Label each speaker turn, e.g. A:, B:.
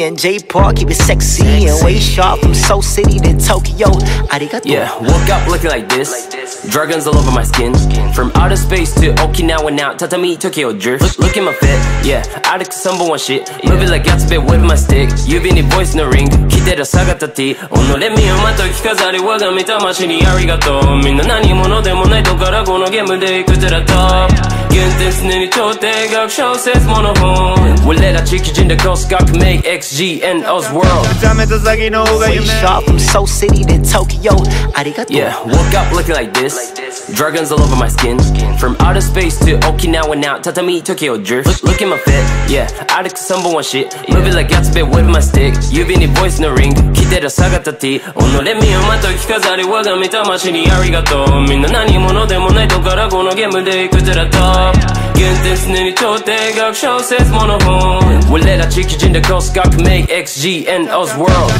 A: And J Park, keep it sexy and way sharp from Seoul City to Tokyo. Arigato.
B: Yeah, woke up looking like this. Dragons all over my skin. From outer space to Okinawa now. Tatami Tokyo drift. Look, look at my fit. Yeah, addict to number one shit. Moving like Gatsby with my stick. You been the voice in the ring. 来てる下がった T。己身をまと着飾り我が身魂にありがとう。みんな何者でもないとからこのゲームでいくつらと。原点常に頂点学小説モノ本。俺 ら地域人でコス革命 XG and Osworld.
C: めちゃめちゃ先の方が
A: Way
C: 夢
A: sharp from Seoul City to Tokyo. Arigato.
B: Yeah, woke up looking like this. Dragons all over my skin. From outer space to Okinawa now. Tatami Tokyo drift. Look, look at my fit. Yeah, addict to number one shit. Moving like Gatsby with my stick. You been the voice in the ring. 来てる下がった T。己身をまと着飾り我が身魂にありがとう。みんな何者でもないとからこのゲームでいくつらと。原点 listening to the gag show says mono home we let a chick in the ghost got make xg and
C: us world